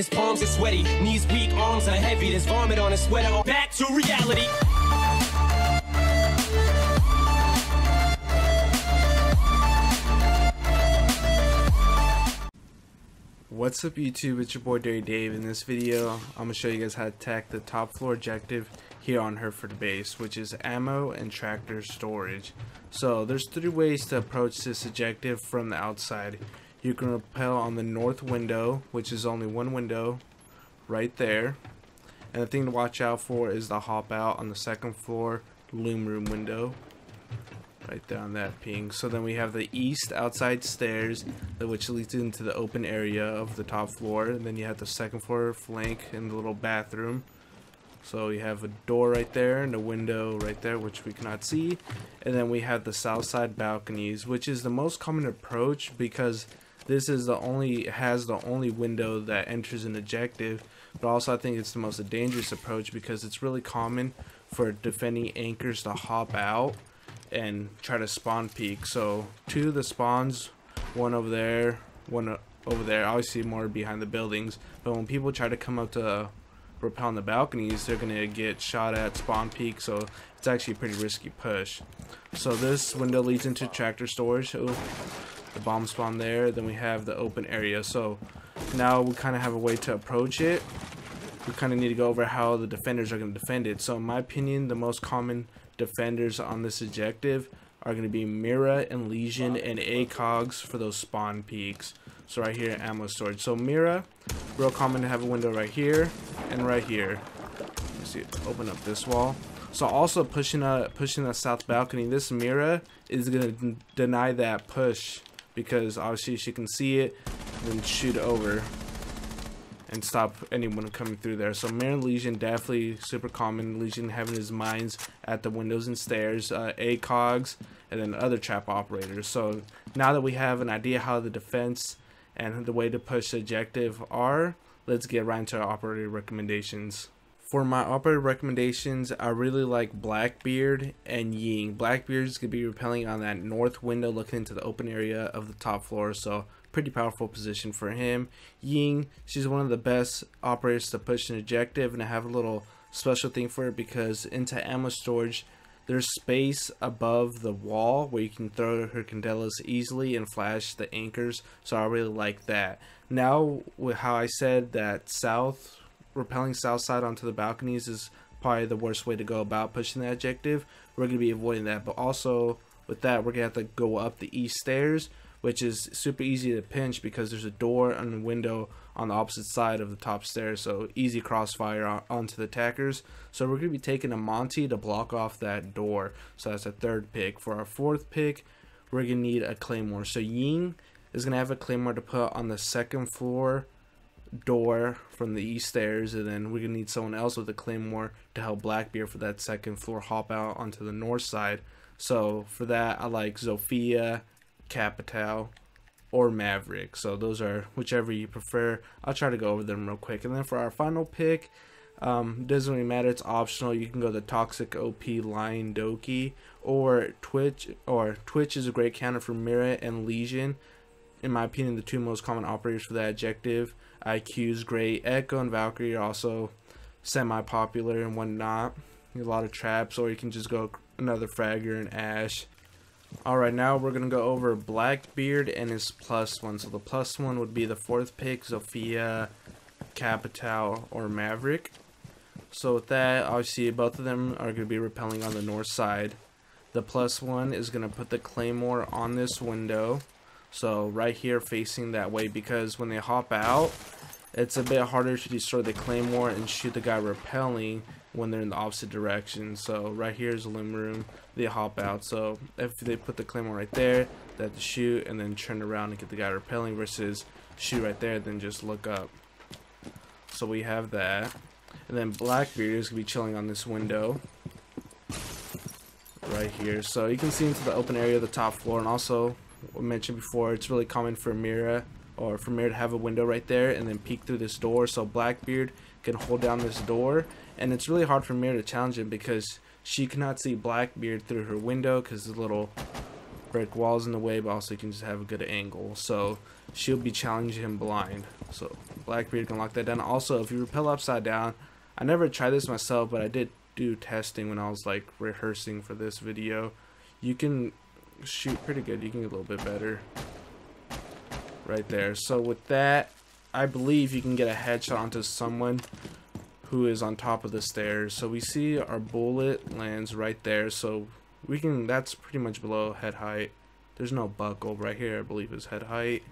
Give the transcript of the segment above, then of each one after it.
His palms are sweaty, knees weak, arms are heavy. There's vomit on his sweater. Back to reality. What's up YouTube, it's your boy Dirty Dave. In this video, I'm going to show you guys how to attack the top floor objective here on Hereford Base, which is ammo and tractor storage. So there's three ways to approach this objective from the outside. You can rappel on the north window, which is only one window right there. And the thing to watch out for is the hop out on the second floor loom room window right there on that ping. So then we have the east outside stairs, which leads into the open area of the top floor. And then you have the second floor flank and the little bathroom. So you have a door right there and a window right there, which we cannot see. And then we have the south side balconies, which is the most common approach because this is the only has the only window that enters an objective. But also I think it's the most dangerous approach because it's really common for defending anchors to hop out and try to spawn peek. So two of the spawns, one over there, one over there. Obviously more behind the buildings. But when people try to come up to rappel on the balconies, they're gonna get shot at spawn peek, So it's actually a pretty risky push. So this window leads into tractor storage. Ooh, the bomb spawn there. Then we have the open area. So now we kind of have a way to approach it. We kind of need to go over how the defenders are going to defend it. So in my opinion, the most common defenders on this objective are going to be Mira and Legion and ACOGs for those spawn peeks. So right here, ammo storage. So Mira, real common to have a window right here and right here. Let's see, open up this wall. So also pushing a pushing the south balcony. This Mira is going to deny that push because obviously she can see it and shoot over and stop anyone coming through there. So Marin Legion definitely super common. Legion having his mines at the windows and stairs, uh, ACOGs, and then other trap operators. So now that we have an idea how the defense and the way to push the objective are, let's get right into our operator recommendations. For my operator recommendations, I really like Blackbeard and Ying. Blackbeard is going to be repelling on that north window looking into the open area of the top floor. So pretty powerful position for him. Ying, she's one of the best operators to push an objective, and I have a little special thing for her because into ammo storage, there's space above the wall where you can throw her candelas easily and flash the anchors, so I really like that. Now, with how I said that south, repelling south side onto the balconies is probably the worst way to go about pushing the objective, we're going to be avoiding that, but also with that, we're going to have to go up the east stairs, which is super easy to pinch because there's a door and a window on the opposite side of the top stairs, so easy crossfire onto the attackers. So we're going to be taking a Monty to block off that door. So that's a third pick. For our fourth pick, we're going to need a Claymore. So Ying is going to have a Claymore to put on the second floor door from the east stairs and then we're gonna need someone else with a claymore to help blackbeard for that second floor hop out onto the north side so for that i like zofia Capitão, or Maverick. So those are whichever you prefer. I'll try to go over them real quick. And then for our final pick, um, doesn't really matter. It's optional. You can go the Toxic OP Lion Doki or Twitch. Or Twitch is a great counter for Mira and Legion. In my opinion, the two most common operators for that adjective. IQ's great. Echo and Valkyrie are also semi-popular and whatnot. A lot of traps, or you can just go another Fragger and Ash. Alright, now we're going to go over Blackbeard and his plus one. So the plus one would be the fourth pick, Zofia, Capitão, or Maverick. So with that, obviously both of them are going to be repelling on the north side. The plus one is going to put the Claymore on this window. So right here facing that way because when they hop out, it's a bit harder to destroy the Claymore and shoot the guy repelling when they're in the opposite direction. So right here is a loom room. They hop out. So if they put the claymore right there, they have to shoot and then turn around and get the guy repelling versus shoot right there, then just look up. So we have that. And then Blackbeard is going to be chilling on this window. Right here. So you can see into the open area of the top floor. And also, mentioned before, it's really common for Mira or for Mira to have a window right there and then peek through this door. So Blackbeard can hold down this door and it's really hard for Mira to challenge him because she cannot see Blackbeard through her window because the little brick walls in the way, but also you can just have a good angle. So she'll be challenging him blind. So Blackbeard can lock that down. Also, if you repel upside down, I never tried this myself, but I did do testing when I was like rehearsing for this video. You can shoot pretty good. You can get a little bit better right there. So with that, I believe you can get a headshot onto someone who is on top of the stairs. So we see our bullet lands right there. So we can, that's pretty much below head height. There's no buckle right here, I believe is head height.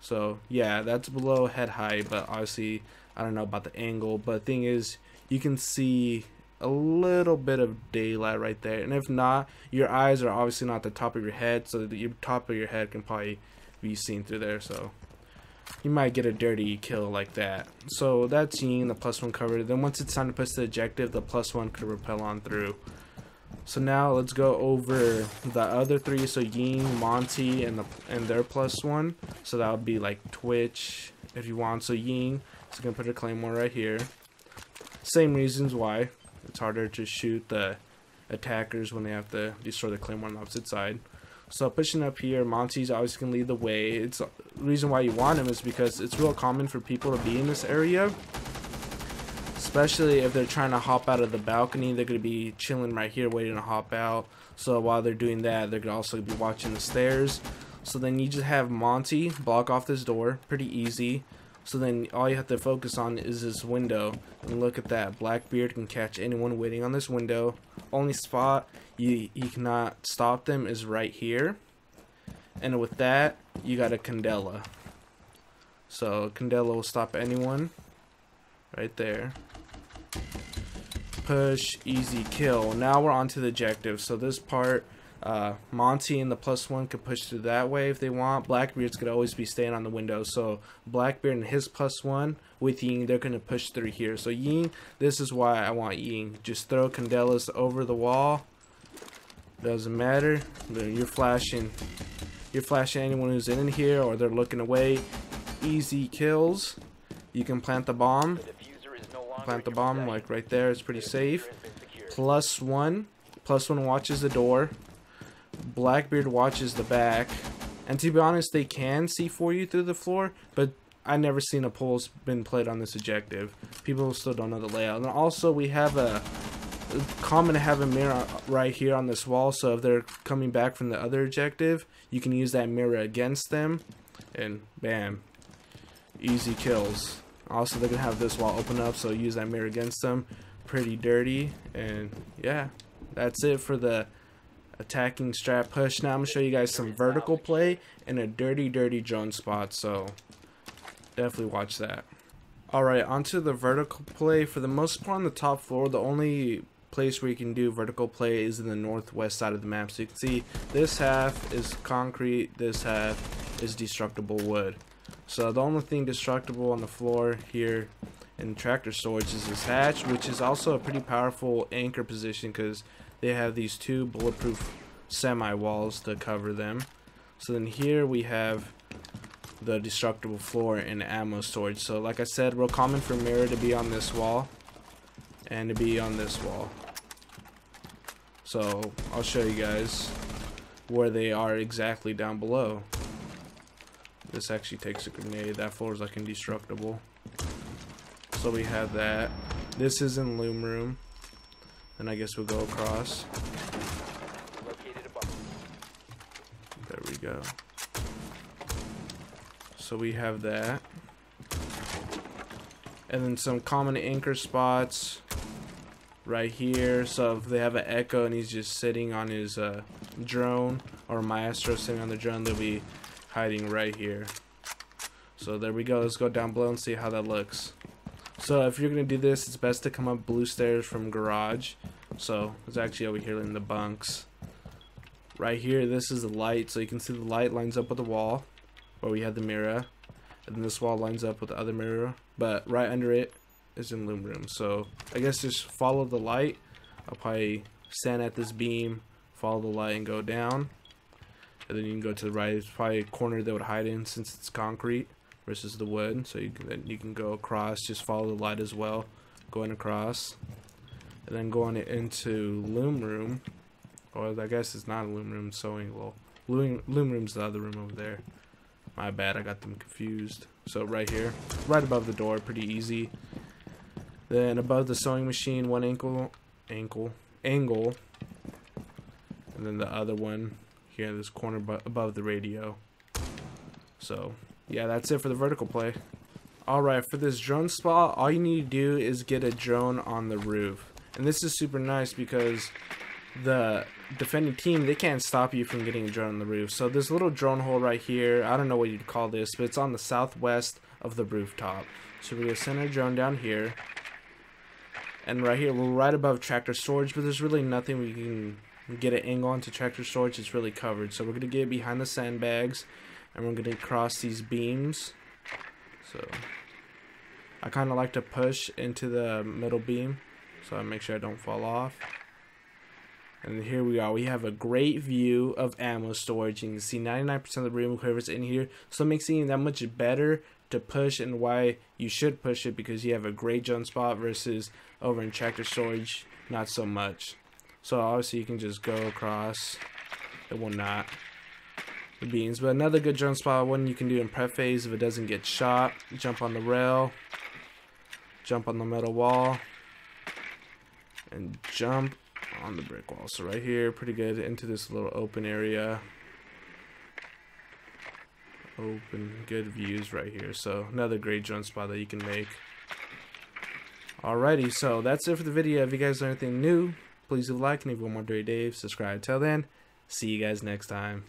So yeah, that's below head height, but obviously I don't know about the angle. But thing is, you can see a little bit of daylight right there. And if not, your eyes are obviously not the top of your head, so the top of your head can probably be seen through there. So you might get a dirty kill like that. So that's Ying, the plus one cover. Then once it's time to push the objective, the plus one could repel on through. So now let's go over the other three. So Ying, Monty, and the and their plus one. So that would be like Twitch if you want. So Ying is gonna put a claymore right here. Same reasons why it's harder to shoot the attackers when they have to destroy the claymore on the opposite side. So pushing up here, Monty's going to lead the way. It's the reason why you want him is because it's real common for people to be in this area. Especially if they're trying to hop out of the balcony, they're going to be chilling right here waiting to hop out. So while they're doing that, they're going to also be watching the stairs. So then you just have Monty block off this door, pretty easy. So then all you have to focus on is this window. And look at that. Blackbeard can catch anyone waiting on this window. Only spot you, you cannot stop them is right here. And with that, you got a Candela. So Candela will stop anyone. Right there. Push, easy kill. Now we're on to the objective. So this part uh, Monty and the plus one could push through that way if they want. Blackbeard's could always be staying on the window. So Blackbeard and his plus one with Ying, they're going to push through here. So Ying, this is why I want Ying. Just throw Candelas over the wall. Doesn't matter. You're flashing. You're flashing anyone who's in here or they're looking away. Easy kills. You can plant the bomb. Plant the bomb like right there. It's pretty safe. Plus one. Plus one watches the door. Blackbeard watches the back. And to be honest, they can see for you through the floor, but I never seen a Pulse been played on this objective. People still don't know the layout. And also, we have a common to have a mirror right here on this wall, so if they're coming back from the other objective, you can use that mirror against them, and bam, easy kills. Also, they're gonna have this wall open up, so use that mirror against them. Pretty dirty, and yeah, that's it for the attacking strap push. Now I'm going to show you guys some vertical play and a dirty, dirty drone spot. So definitely watch that. Alright, onto the vertical play. For the most part on the top floor, the only place where you can do vertical play is in the northwest side of the map. So you can see this half is concrete, this half is destructible wood. So the only thing destructible on the floor here in tractor storage is this hatch, which is also a pretty powerful anchor position because they have these two bulletproof semi walls to cover them. So then here we have the destructible floor and ammo storage. So like I said, real common for mirror to be on this wall and to be on this wall. So I'll show you guys where they are exactly down below. This actually takes a grenade. That floor is like indestructible. So we have that. This is in loom room. Then I guess we'll go across. There we go. So we have that. And then some common anchor spots right here. So if they have an echo and he's just sitting on his uh, drone or maestro sitting on the drone, they'll be hiding right here. So there we go. Let's go down below and see how that looks. So if you're going to do this, it's best to come up blue stairs from garage. So it's actually over here in the bunks. Right here, this is the light. So you can see the light lines up with the wall where we have the mirror. And then this wall lines up with the other mirror. But right under it is in loom room. So I guess just follow the light. I'll probably stand at this beam, follow the light and go down. And then you can go to the right. It's probably a corner that would hide in since it's concrete versus the wood. So you can then you can go across, just follow the light as well, going across, and then going into loom room. Or I guess it's not a loom room, sewing. Well, loom, loom room's the other room over there. My bad, I got them confused. So right here, right above the door, pretty easy. Then above the sewing machine, one ankle, ankle, angle. And then the other one here in this corner but above the radio. So, yeah, that's it for the vertical play. Alright, for this drone spot, all you need to do is get a drone on the roof. And this is super nice because the defending team, they can't stop you from getting a drone on the roof. So this little drone hole right here, I don't know what you'd call this, but it's on the southwest of the rooftop. So we're going to send our drone down here. And right here, we're right above tractor storage, but there's really nothing we can get an angle onto tractor storage. It's really covered. So we're going to get behind the sandbags, and we're going to cross these beams. So I kind of like to push into the middle beam, so I make sure I don't fall off. And here we are. We have a great view of ammo storage. You can see 99% of the room, whoever's in here. So it makes it that much better to push and why you should push it because you have a great jump spot versus over in tractor storage, not so much. So obviously you can just go across. It will not. The beams. But another good jump spot, one you can do in prep phase if it doesn't get shot. Jump on the rail. Jump on the metal wall. And jump on the brick wall. So right here, pretty good into this little open area. Open, good views right here. So another great jump spot that you can make. Alrighty, so that's it for the video. If you guys learned anything new, please leave a like and if you want more Dirty Dave, subscribe. Till then, see you guys next time.